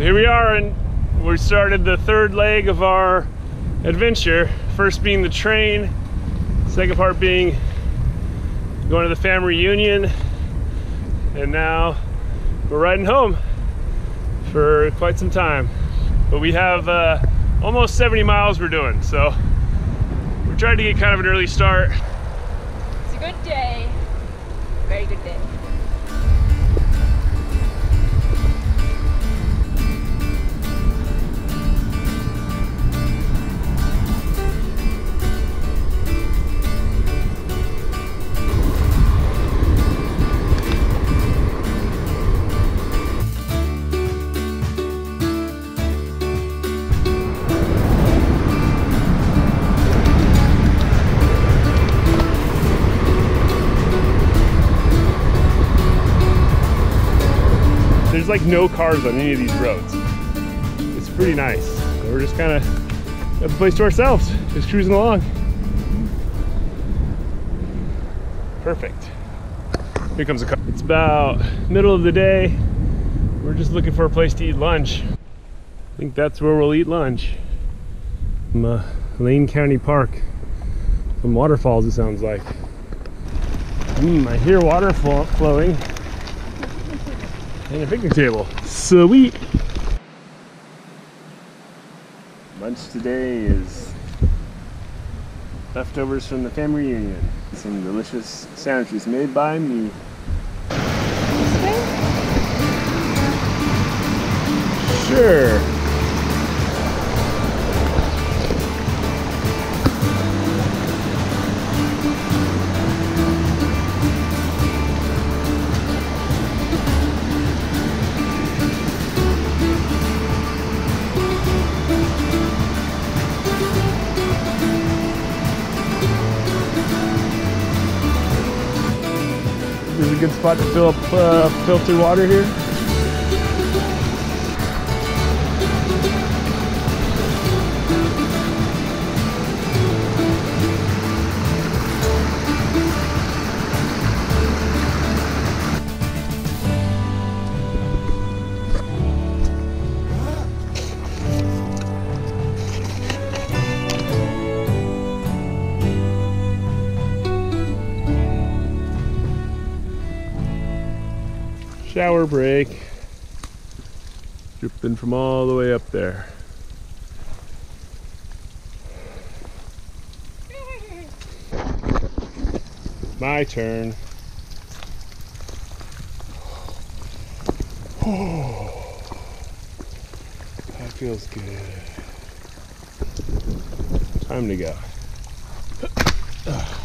here we are and we started the third leg of our adventure. First being the train, second part being going to the family reunion, and now we're riding home for quite some time. But we have uh, almost 70 miles we're doing, so we're trying to get kind of an early start. It's a good day. Very good day. No cars on any of these roads. It's pretty nice. We're just kind of at the place to ourselves, just cruising along. Perfect. Here comes a car. It's about middle of the day. We're just looking for a place to eat lunch. I think that's where we'll eat lunch. From uh, Lane County Park. Some waterfalls, it sounds like. Hmm, I hear water flowing. And a picnic table. Sweet. Lunch today is leftovers from the family reunion. Some delicious sandwiches made by me. Sure. Good spot to fill up uh, filter water here. Shower break. Dripping from all the way up there. My turn. that feels good. Time to go.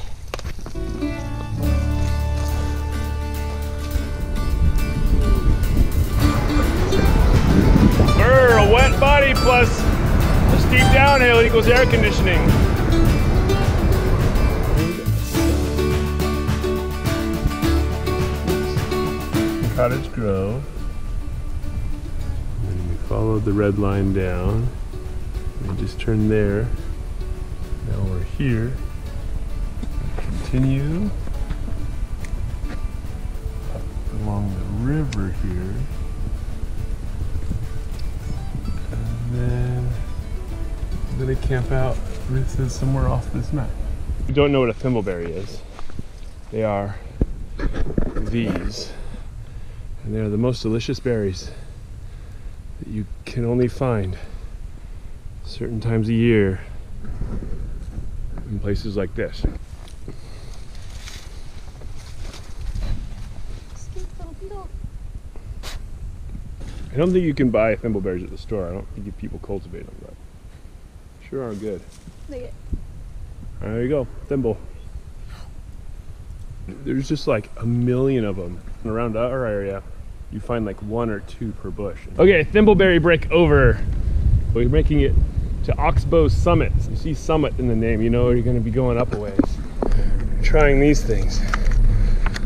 Body plus a steep downhill equals air conditioning. Cottage Grove. We followed the red line down. We just turned there. Now we're here. Continue along the river here. Gonna camp out. This is somewhere off this map. You don't know what a thimbleberry is, they are these. And they are the most delicious berries that you can only find certain times a year in places like this. I don't think you can buy thimbleberries at the store. I don't think people cultivate them, but sure are good. Look at There you go, thimble. There's just like a million of them around our area. You find like one or two per bush. Okay, thimbleberry break over. We're making it to Oxbow Summit. You see summit in the name, you know you're gonna be going up a ways. Trying these things.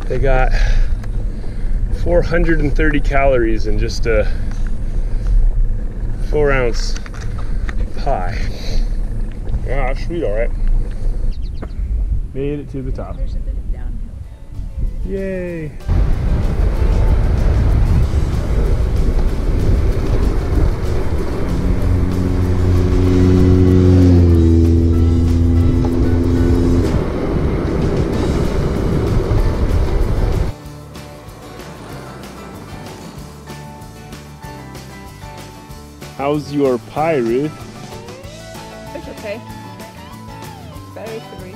They got 430 calories in just a four ounce high. Yeah, sweet, all right. Made it to the top. There's a bit of downhill. Yay! How's your pie, Ruth? It's okay. Battery three.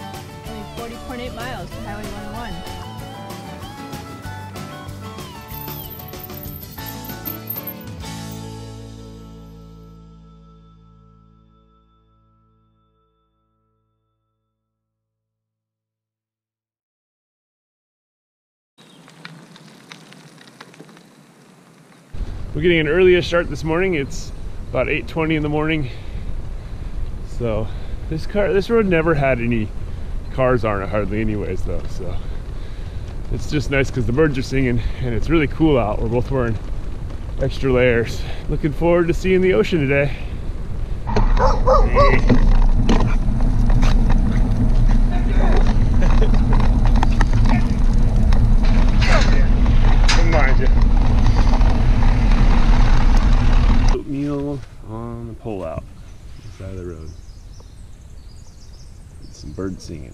Only 40.8 miles to Highway 101. We're getting an earlier start this morning. It's about 8:20 in the morning. So this car, this road never had any cars on it hardly, anyways, though. So it's just nice because the birds are singing and it's really cool out. We're both wearing extra layers. Looking forward to seeing the ocean today. Come on, you. Oatmeal on the pole out on the side of the road. And some birds singing.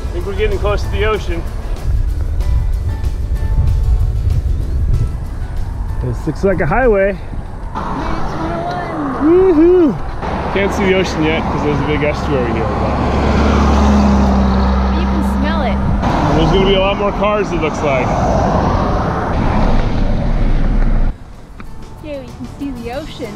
I think we're getting close to the ocean. This looks like a highway. Woohoo! Can't see the ocean yet because there's a big estuary here. But You can smell it. there's going to be a lot more cars, it looks like. Yeah, you can see the ocean.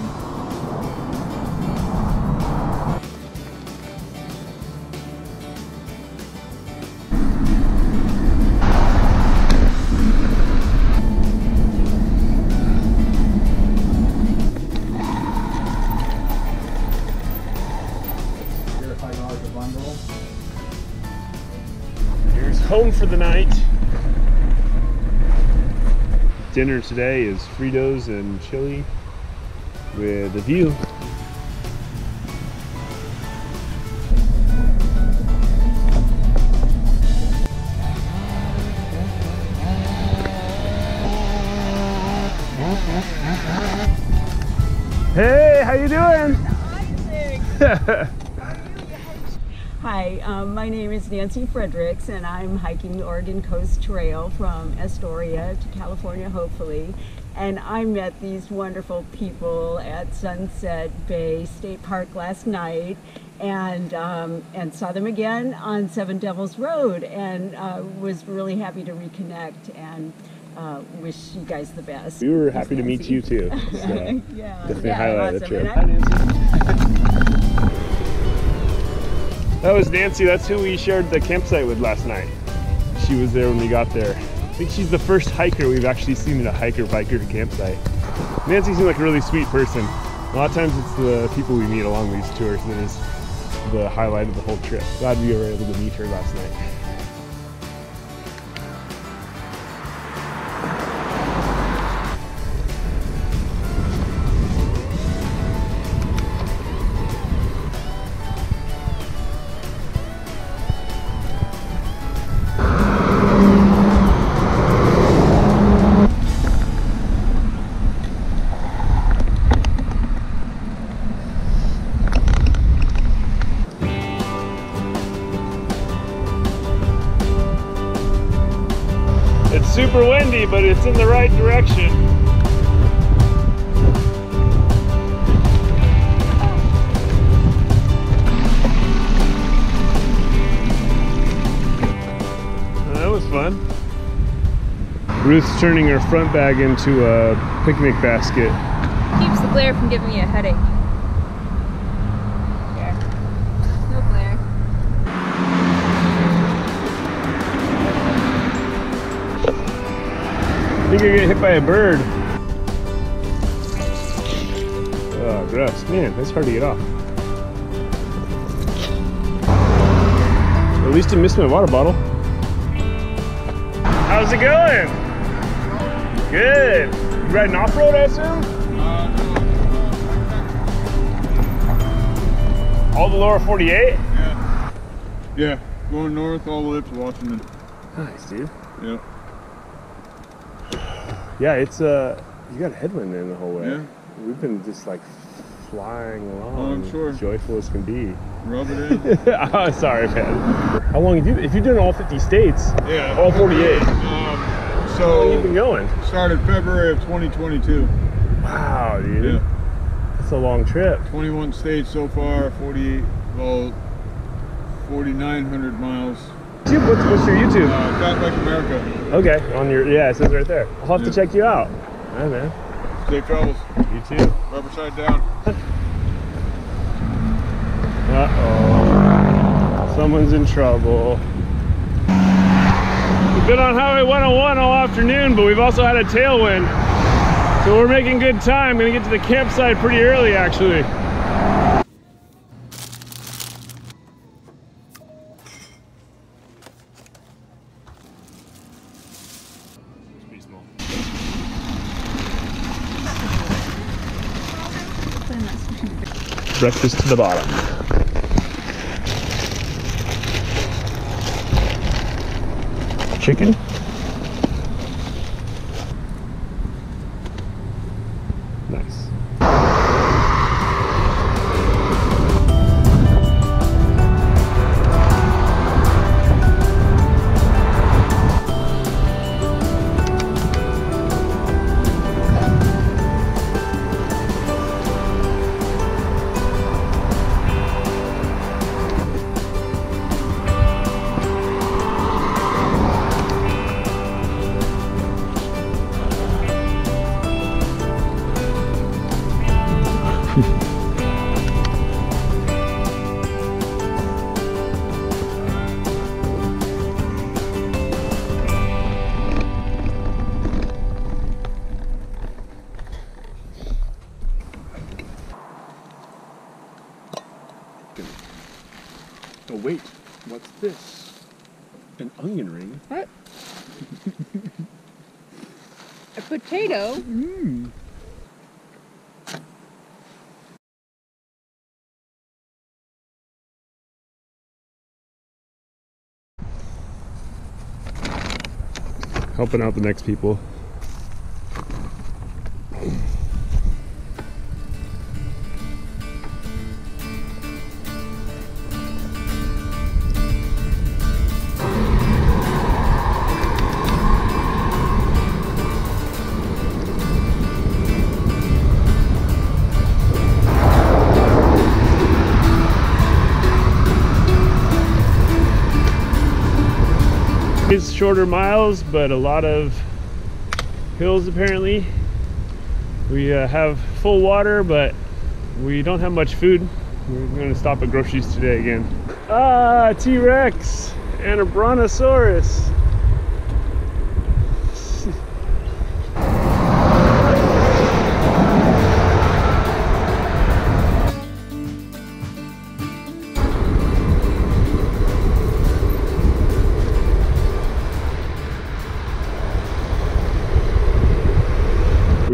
For the night. Dinner today is Fritos and chili with a view. Hey, how you doing? Um, my name is Nancy Fredericks, and I'm hiking the Oregon Coast Trail from Astoria to California, hopefully. And I met these wonderful people at Sunset Bay State Park last night, and um, and saw them again on Seven Devils Road, and uh, was really happy to reconnect and uh, wish you guys the best. We were happy to meet you too. So. yeah, Definitely yeah, highlight the awesome. trip. That was Nancy. That's who we shared the campsite with last night. She was there when we got there. I think she's the first hiker we've actually seen in a hiker biker campsite. Nancy seemed like a really sweet person. A lot of times it's the people we meet along these tours that is the highlight of the whole trip. Glad we were able to meet her last night. Super windy, but it's in the right direction. That was fun. Ruth's turning her front bag into a picnic basket. Keeps the glare from giving me a headache. I think you're getting hit by a bird. Ah, oh, gross. Man, that's hard to get off. At least I missed my water bottle. How's it going? Good. You riding off-road, I assume? All the lower 48? Yeah. Yeah, going north all the way up to Washington. Nice, dude. Yep. Yeah, it's uh, you got a headwind in the whole way. Yeah. We've been just like flying along, Oh, I'm sure. joyful as can be. Rub it in. oh, sorry, man. How long have you? If you're doing all 50 states, Yeah. all 48. Um, so How long you been going? started February of 2022. Wow, dude, Yeah. that's a long trip. 21 states so far. 48. Well, 4,900 miles. Dude, what's, what's your YouTube? Uh, Fat Bike America. Okay, on your yeah, it says right there. I'll have to check you out. All right, man. Safe travels. You too. Rubber side down. Uh oh. Someone's in trouble. We've been on Highway 101 all afternoon, but we've also had a tailwind. So we're making good time. Gonna get to the campsite pretty early, actually. Breakfast to the bottom. Chicken? Oh, wait, what's this? An onion ring? What? A potato? Mm. Helping out the next people. Shorter miles, but a lot of hills apparently. We uh, have full water, but we don't have much food. We're going to stop at groceries today again. Ah, T-Rex and a Brontosaurus.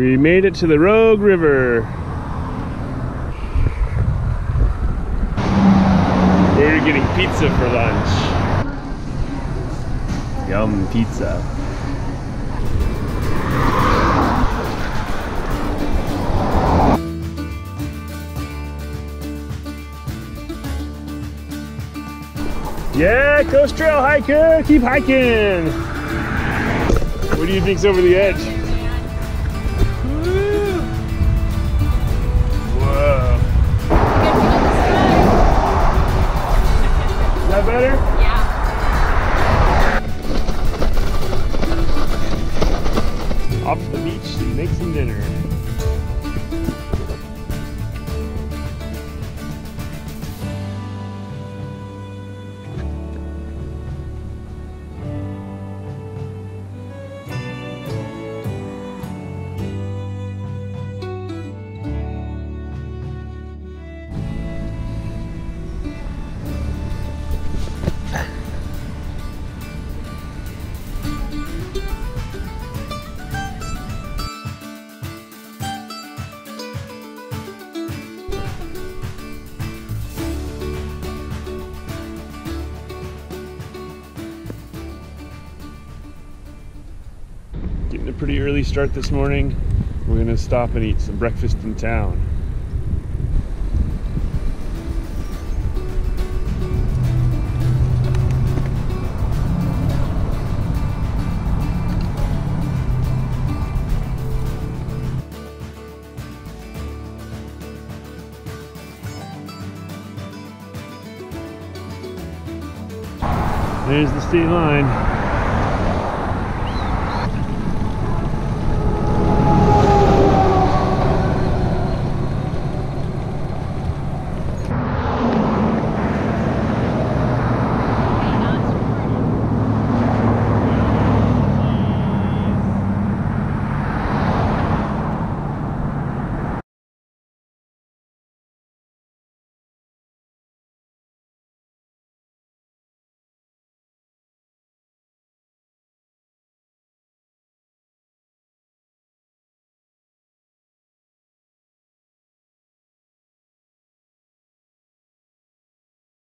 We made it to the Rogue River. We're getting pizza for lunch. Yum pizza. Yeah, Coast Trail hiker, keep hiking. What do you think's over the edge? Pretty early start this morning. We're gonna stop and eat some breakfast in town. There's the state line.